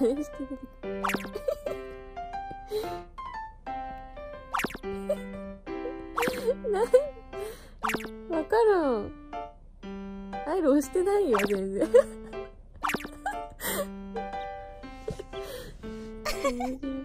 真似して出てくる。ないわかるん。アイロンしてないよ、全然。面白い